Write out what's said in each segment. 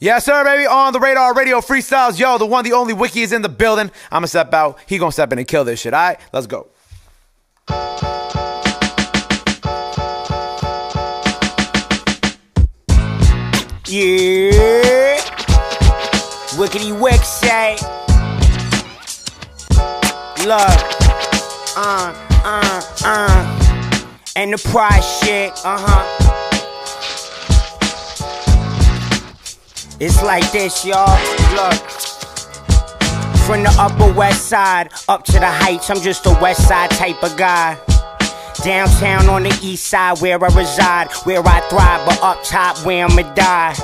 Yes, sir, baby. On the radar, radio freestyles. Yo, the one, the only wiki is in the building. I'ma step out. He gonna step in and kill this shit. All right, let's go. Yeah. Wickety wick say. Look. Uh, uh, uh. Enterprise shit. Uh huh. It's like this, y'all. Look. From the upper west side up to the heights, I'm just a west side type of guy. Downtown on the east side where I reside, where I thrive, but up top where I'ma die.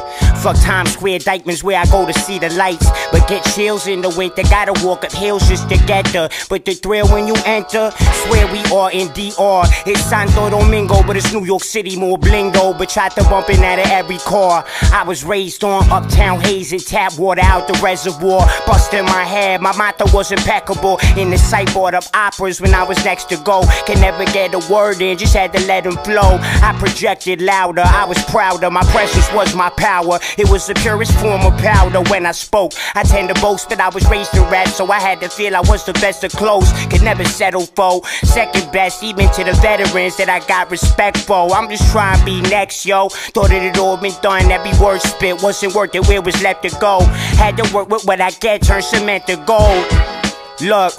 Fuck Times Square, Dyckman's where I go to see the lights. But get chills in the winter, gotta walk up hills just to get there. But the thrill when you enter, swear we are in DR. It's Santo Domingo, but it's New York City, more blingo. But try to bump in out of every car. I was raised on uptown haze and tap water out the reservoir. Busting my head, my motto was impeccable. In the sideboard of operas when I was next to go. Can never get a word in, just had to let them flow. I projected louder, I was prouder. My presence was my power. It was the purest form of powder when I spoke. I tend to boast that I was raised to rap, so I had to feel I was the best of close. Could never settle for second best, even to the veterans that I got respect for. I'm just trying to be next, yo. Thought it had all been done, every word spit wasn't worth it where was left to go. Had to work with what I get, turn cement to gold. Look.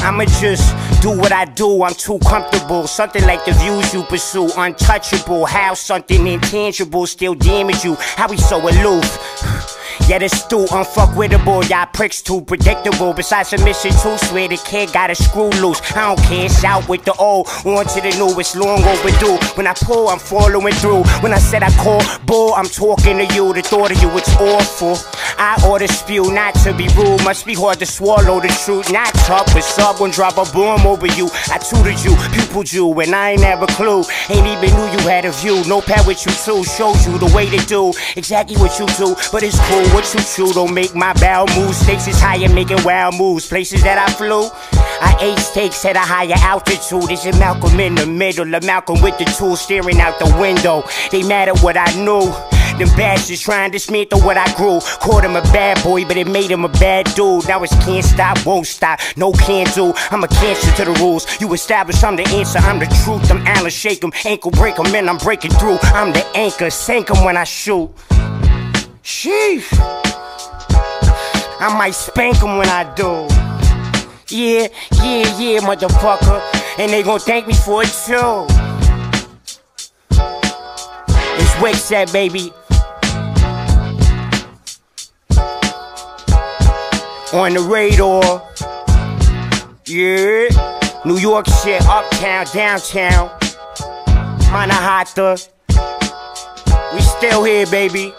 I'ma just do what I do, I'm too comfortable. Something like the views you pursue, untouchable. How something intangible still damage you. How we so aloof. Yet it's still unfuckwittable, y'all pricks too predictable. Besides submission too, swear the kid got a screw loose. I don't care, it's out with the old, on to the new, it's long overdue. When I pull, I'm following through. When I said I call bull, I'm talking to you. The thought of you, it's awful. I order spew, not to be rude. Must be hard to swallow the truth. Not tough, but sub gon' drop a boom over you. I tutored you, pupiled you, and I ain't have a clue. Ain't even knew you had a view. No pad with you too, shows you the way to do exactly what you do. But it's cool, what you chew don't make my bow move. Stakes is higher, making wild moves. Places that I flew. I ate steaks at a higher altitude. Is it Malcolm in the middle? Or Malcolm with the tool staring out the window? They mad at what I knew. Them bastards trying to dismantle what I grew. Called him a bad boy, but it made him a bad dude. Now it's can't stop, won't stop, no can do. I'm a cancer to the rules. You establish I'm the answer, I'm the truth. I'm Alan Shake 'em, ankle break 'em, and I'm breaking through. I'm the anchor, sink 'em when I shoot. Sheesh. I might spank 'em when I do. Yeah, yeah, yeah, motherfucker. And they gon' thank me for it too. It's Wickset, baby. On the radar. Yeah. New York shit, uptown, downtown. Manhattan. We still here, baby.